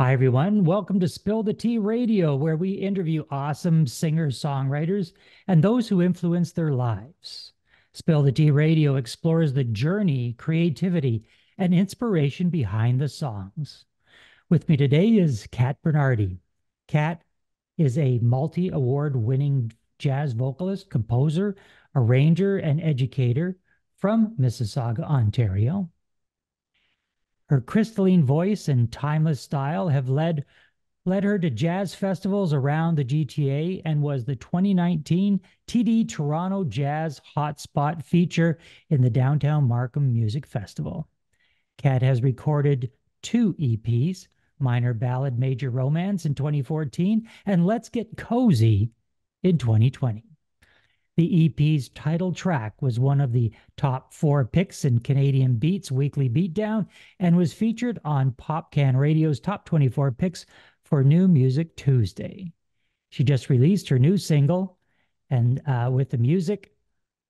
Hi, everyone. Welcome to Spill the Tea Radio, where we interview awesome singers, songwriters, and those who influence their lives. Spill the Tea Radio explores the journey, creativity, and inspiration behind the songs. With me today is Cat Bernardi. Cat is a multi award winning jazz vocalist, composer, arranger, and educator from Mississauga, Ontario. Her crystalline voice and timeless style have led led her to jazz festivals around the GTA and was the 2019 TD Toronto Jazz Hotspot feature in the Downtown Markham Music Festival. Cat has recorded two EPs, Minor Ballad Major Romance in 2014 and Let's Get Cozy in 2020. The EP's title track was one of the top four picks in Canadian Beats Weekly Beatdown and was featured on PopCan Radio's Top 24 Picks for New Music Tuesday. She just released her new single and uh, with the music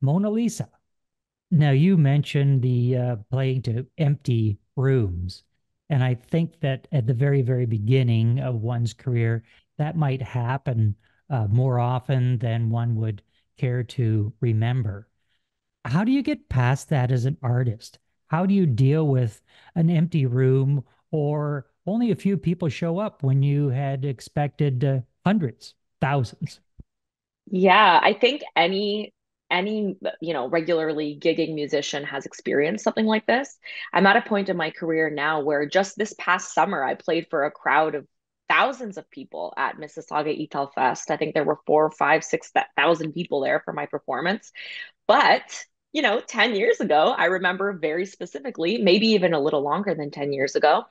Mona Lisa. Now, you mentioned the uh, playing to empty rooms. And I think that at the very, very beginning of one's career, that might happen uh, more often than one would care to remember. How do you get past that as an artist? How do you deal with an empty room or only a few people show up when you had expected uh, hundreds, thousands? Yeah, I think any any you know regularly gigging musician has experienced something like this. I'm at a point in my career now where just this past summer I played for a crowd of thousands of people at Mississauga Italfest. I think there were four, five, six thousand people there for my performance. But you know, 10 years ago, I remember very specifically, maybe even a little longer than 10 years ago.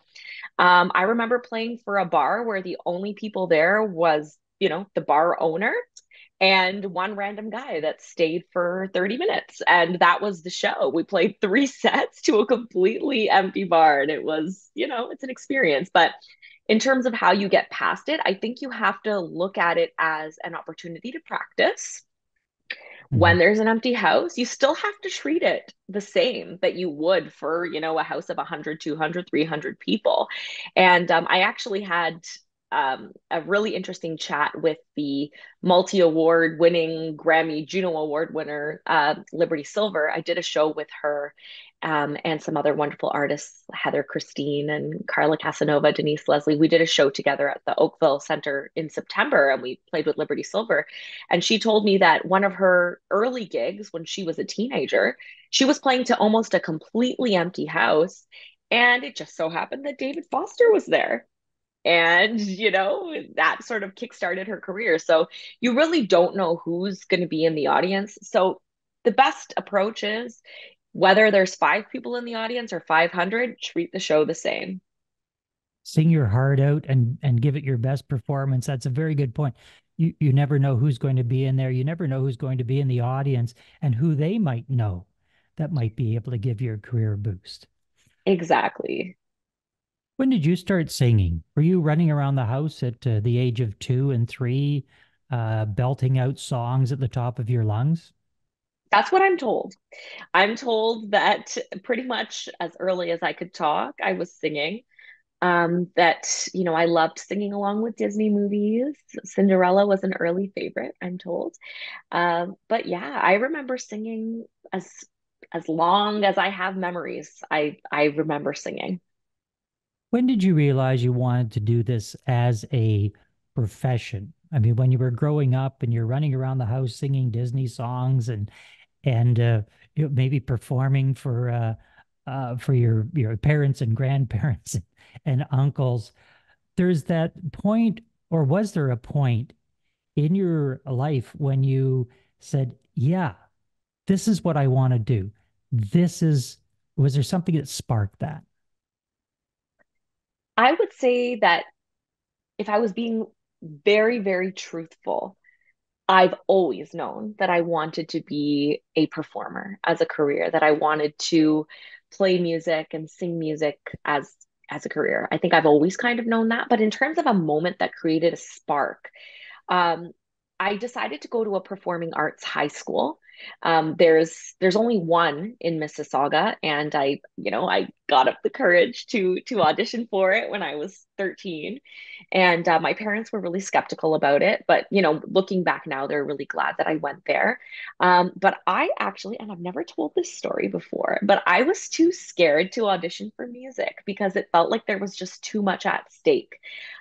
Um, I remember playing for a bar where the only people there was, you know, the bar owner and one random guy that stayed for 30 minutes. And that was the show. We played three sets to a completely empty bar. And it was, you know, it's an experience. But in terms of how you get past it, I think you have to look at it as an opportunity to practice. Mm-hmm. When there's an empty house, you still have to treat it the same that you would for, you know, a house of 100, 200, 300 people. And um, I actually had um, a really interesting chat with the multi award winning Grammy Juno Award winner, uh, Liberty Silver. I did a show with her um, and some other wonderful artists, Heather Christine and Carla Casanova, Denise Leslie. We did a show together at the Oakville Center in September and we played with Liberty Silver. And she told me that one of her early gigs when she was a teenager, she was playing to almost a completely empty house. And it just so happened that David Foster was there and you know that sort of kickstarted her career. So you really don't know who's going to be in the audience. So the best approach is whether there's five people in the audience or 500 treat the show the same. Sing your heart out and and give it your best performance. That's a very good point. You you never know who's going to be in there. You never know who's going to be in the audience and who they might know that might be able to give your career a boost. Exactly when did you start singing? Were you running around the house at uh, the age of two and three, uh, belting out songs at the top of your lungs? That's what I'm told. I'm told that pretty much as early as I could talk, I was singing. Um, that, you know, I loved singing along with Disney movies. Cinderella was an early favorite, I'm told. Um, but yeah, I remember singing as as long as I have memories. I I remember singing. When did you realize you wanted to do this as a profession? I mean, when you were growing up and you're running around the house singing Disney songs and and uh, you know, maybe performing for uh, uh, for your your parents and grandparents and, and uncles, there's that point, or was there a point in your life when you said, "Yeah, this is what I want to do. This is." Was there something that sparked that? I would say that if I was being very, very truthful, I've always known that I wanted to be a performer as a career, that I wanted to play music and sing music as as a career. I think I've always kind of known that. But in terms of a moment that created a spark, um, I decided to go to a performing arts high school Um, there's there's only one in Mississauga, and I, you know, I got up the courage to to audition for it when I was 13, and uh, my parents were really skeptical about it. But you know, looking back now, they're really glad that I went there. Um, but I actually, and I've never told this story before, but I was too scared to audition for music because it felt like there was just too much at stake.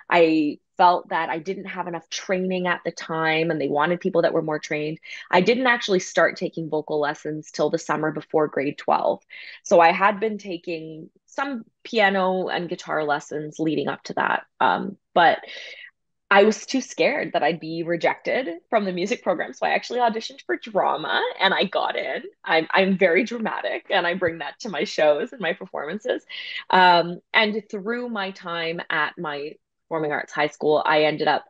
I felt that I didn't have enough training at the time and they wanted people that were more trained. I didn't actually start taking vocal lessons till the summer before grade 12. So I had been taking some piano and guitar lessons leading up to that. Um, but I was too scared that I'd be rejected from the music program. So I actually auditioned for drama and I got in. I'm, I'm very dramatic and I bring that to my shows and my performances. Um, and through my time at my performing arts high school, I ended up,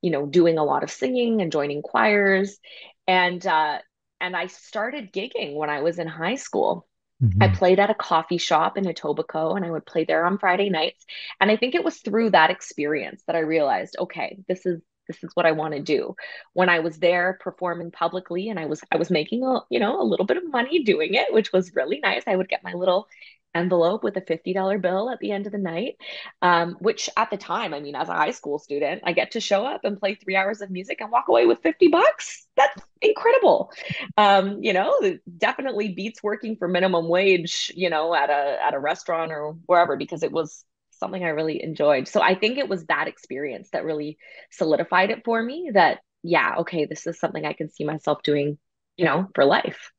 you know, doing a lot of singing and joining choirs. And uh, and I started gigging when I was in high school. Mm-hmm. I played at a coffee shop in Etobicoke and I would play there on Friday nights. And I think it was through that experience that I realized, okay, this is this is what I want to do. When I was there performing publicly and I was I was making a, you know, a little bit of money doing it, which was really nice. I would get my little envelope with a $50 bill at the end of the night um, which at the time i mean as a high school student i get to show up and play three hours of music and walk away with 50 bucks. That's incredible. Um, you know definitely beats working for minimum wage you know at a at a restaurant or wherever because it was something i really enjoyed. So i think it was that experience that really solidified it for me that yeah okay this is something i can see myself doing you know for life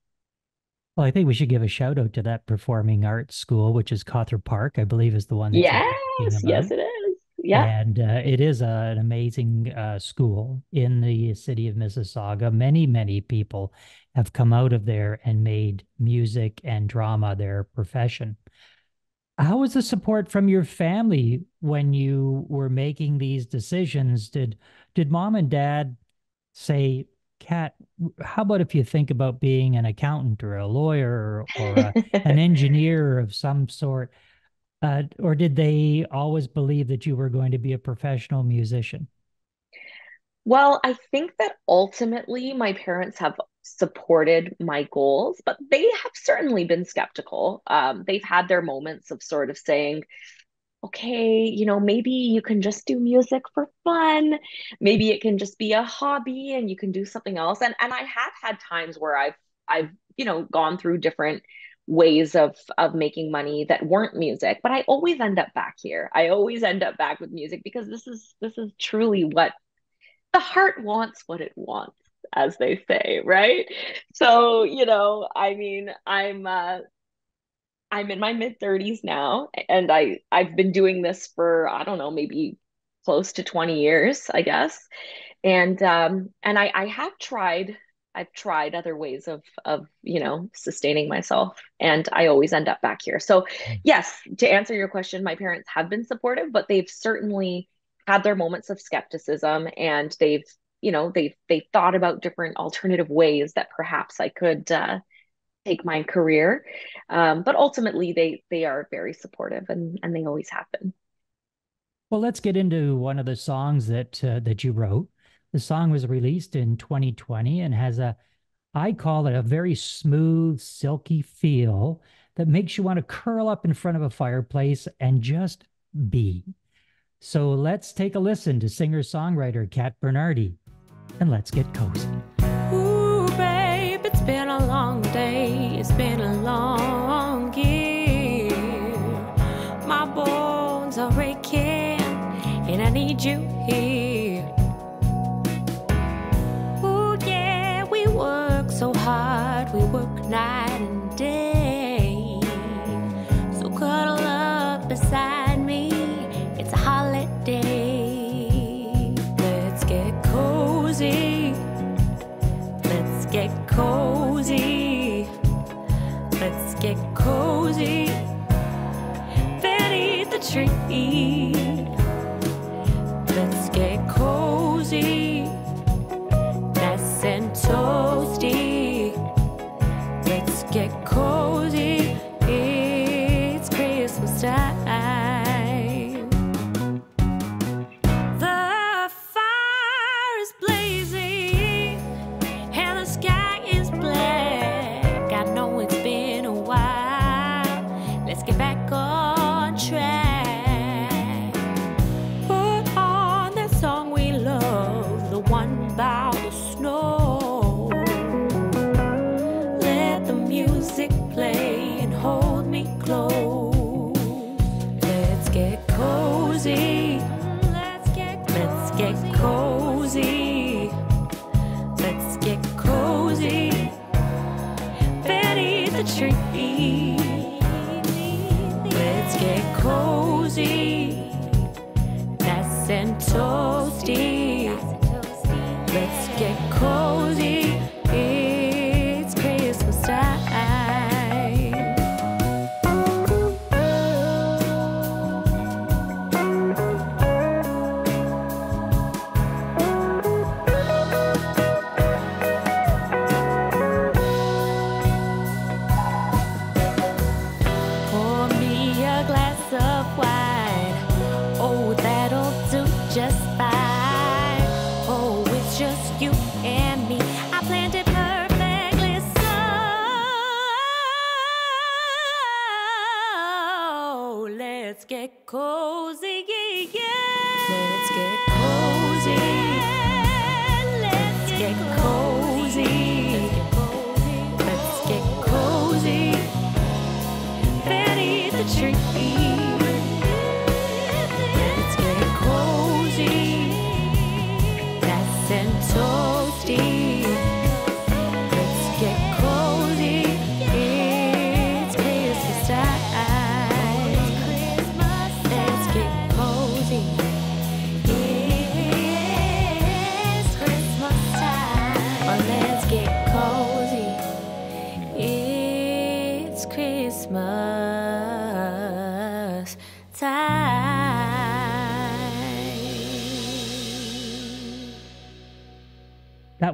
well, I think we should give a shout out to that performing arts school, which is Cawthra Park, I believe, is the one. yes, yes, it is. Yeah, and uh, it is a, an amazing uh, school in the city of Mississauga. Many, many people have come out of there and made music and drama their profession. How was the support from your family when you were making these decisions? Did did mom and dad say, Cat, how about if you think about being an accountant or a lawyer or, or a, an engineer of some sort? Uh, or did they always believe that you were going to be a professional musician? Well, I think that ultimately my parents have supported my goals, but they have certainly been skeptical. Um, they've had their moments of sort of saying, okay, you know, maybe you can just do music for fun. Maybe it can just be a hobby and you can do something else. And and I have had times where I've I've, you know, gone through different ways of of making money that weren't music, but I always end up back here. I always end up back with music because this is this is truly what the heart wants what it wants as they say, right? So, you know, I mean, I'm uh I'm in my mid 30s now and I I've been doing this for I don't know maybe close to 20 years I guess and um and I I have tried I've tried other ways of of you know sustaining myself and I always end up back here so hmm. yes to answer your question my parents have been supportive but they've certainly had their moments of skepticism and they've you know they've they thought about different alternative ways that perhaps I could uh take my career. Um, but ultimately, they they are very supportive, and and they always have been. Well, let's get into one of the songs that uh, that you wrote. The song was released in 2020 and has a, I call it a very smooth, silky feel that makes you want to curl up in front of a fireplace and just be. So let's take a listen to singer songwriter Cat Bernardi and let's get cozy it's been a long year. My bones are aching, and I need you here. Tree. Nice Let's get cozy, yeah. Let's get cozy. Let's get cozy.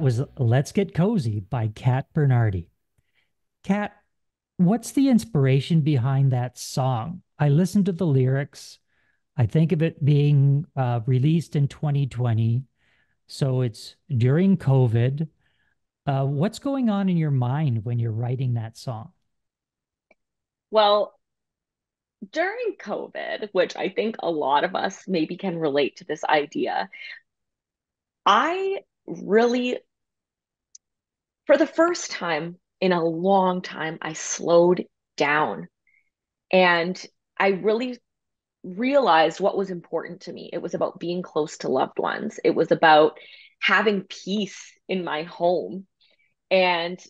That was Let's Get Cozy by Cat Bernardi. Cat, what's the inspiration behind that song? I listened to the lyrics. I think of it being uh, released in 2020. So it's during COVID. Uh, what's going on in your mind when you're writing that song? Well, during COVID, which I think a lot of us maybe can relate to this idea, I really, for the first time in a long time, I slowed down and I really realized what was important to me. It was about being close to loved ones, it was about having peace in my home. And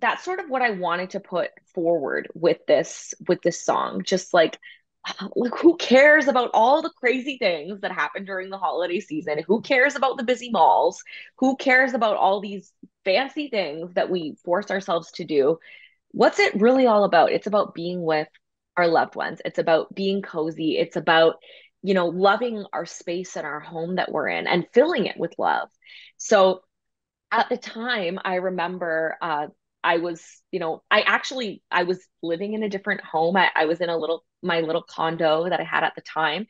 that's sort of what I wanted to put forward with this with this song. Just like like who cares about all the crazy things that happen during the holiday season? Who cares about the busy malls? Who cares about all these fancy things that we force ourselves to do? What's it really all about? It's about being with our loved ones. It's about being cozy. It's about, you know, loving our space and our home that we're in and filling it with love. So at the time, I remember uh, I was, you know, I actually I was living in a different home. I, I was in a little my little condo that I had at the time.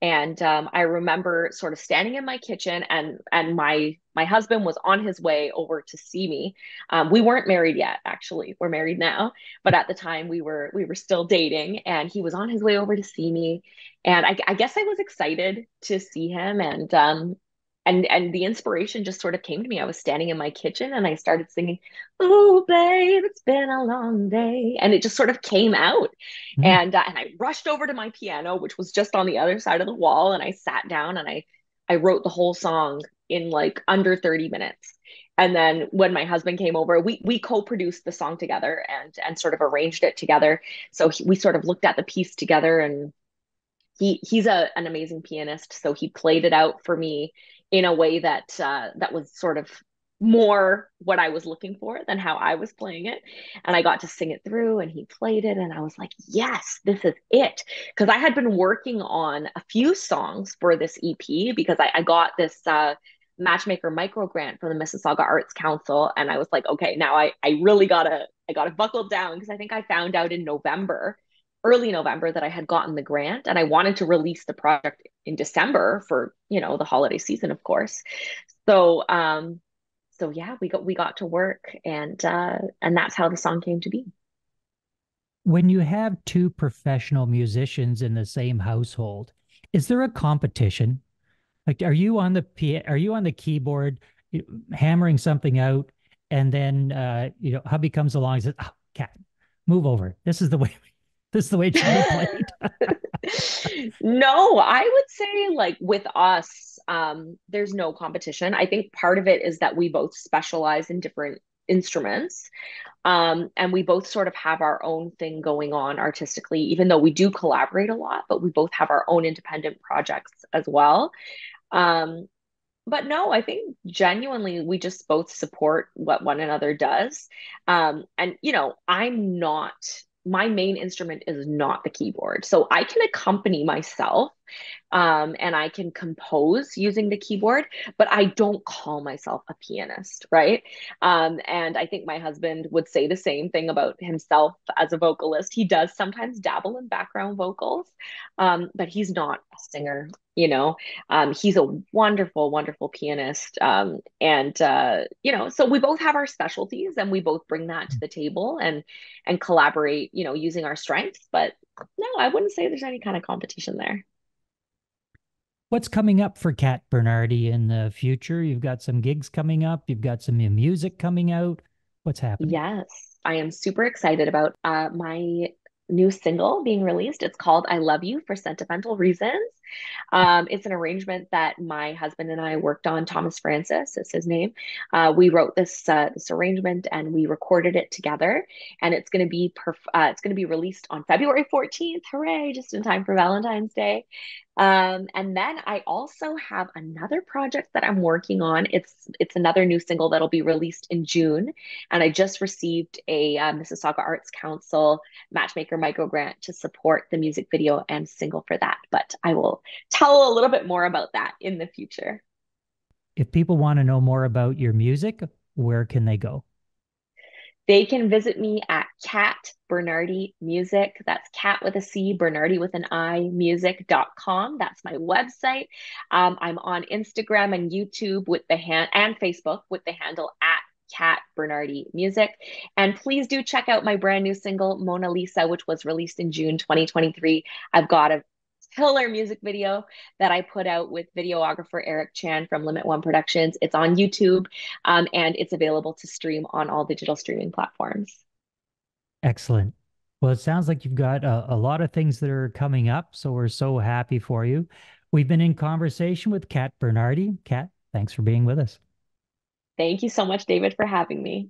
And um, I remember sort of standing in my kitchen and and my my husband was on his way over to see me. Um, we weren't married yet, actually. We're married now, but at the time we were we were still dating, and he was on his way over to see me. And I, I guess I was excited to see him, and um, and and the inspiration just sort of came to me. I was standing in my kitchen and I started singing, "Oh, babe, it's been a long day," and it just sort of came out. Mhm. And uh, and I rushed over to my piano, which was just on the other side of the wall, and I sat down and I I wrote the whole song in like under 30 minutes. And then when my husband came over, we we co-produced the song together and and sort of arranged it together. So he, we sort of looked at the piece together and he he's a an amazing pianist, so he played it out for me in a way that uh, that was sort of more what I was looking for than how I was playing it. And I got to sing it through and he played it and I was like, "Yes, this is it." Because I had been working on a few songs for this EP because I, I got this uh Matchmaker micro grant from the Mississauga Arts Council and I was like, "Okay, now I I really got to I got to buckle down because I think I found out in November early November that I had gotten the grant and I wanted to release the project in December for, you know, the holiday season, of course. So, um, so yeah, we got we got to work and uh and that's how the song came to be. When you have two professional musicians in the same household, is there a competition? Like, are you on the p are you on the keyboard hammering something out, and then uh, you know, hubby comes along and says, "Oh, cat, move over. This is the way This is the way it should played. no, I would say like with us, um, there's no competition. I think part of it is that we both specialize in different instruments. Um, and we both sort of have our own thing going on artistically, even though we do collaborate a lot, but we both have our own independent projects as well. Um, but no, I think genuinely we just both support what one another does. Um, and, you know, I'm not, my main instrument is not the keyboard. So I can accompany myself um, and I can compose using the keyboard, but I don't call myself a pianist, right? Um, and I think my husband would say the same thing about himself as a vocalist. He does sometimes dabble in background vocals, um, but he's not a singer. You know, um, he's a wonderful, wonderful pianist, um, and uh, you know, so we both have our specialties, and we both bring that to the table and and collaborate. You know, using our strengths. But no, I wouldn't say there's any kind of competition there. What's coming up for Cat Bernardi in the future? You've got some gigs coming up. You've got some new music coming out. What's happening? Yes, I am super excited about uh, my new single being released. It's called I Love You for Sentimental Reasons. Um, it's an arrangement that my husband and I worked on. Thomas Francis is his name. Uh, we wrote this uh, this arrangement and we recorded it together. And it's going to be perf- uh, it's going to be released on February 14th. Hooray! Just in time for Valentine's Day. Um, and then I also have another project that I'm working on. It's it's another new single that'll be released in June, and I just received a uh, Mississauga Arts Council Matchmaker micro grant to support the music video and single for that. But I will tell a little bit more about that in the future. If people want to know more about your music, where can they go? They can visit me at Cat Bernardi Music. That's cat with a C, Bernardi with an I, music.com. That's my website. Um, I'm on Instagram and YouTube with the hand and Facebook with the handle at Cat Bernardi Music. And please do check out my brand new single, Mona Lisa, which was released in June 2023. I've got a killer music video that I put out with videographer Eric Chan from Limit One Productions. It's on YouTube um, and it's available to stream on all digital streaming platforms. Excellent. Well, it sounds like you've got a, a lot of things that are coming up. So we're so happy for you. We've been in conversation with Cat Bernardi. Cat, thanks for being with us. Thank you so much, David, for having me.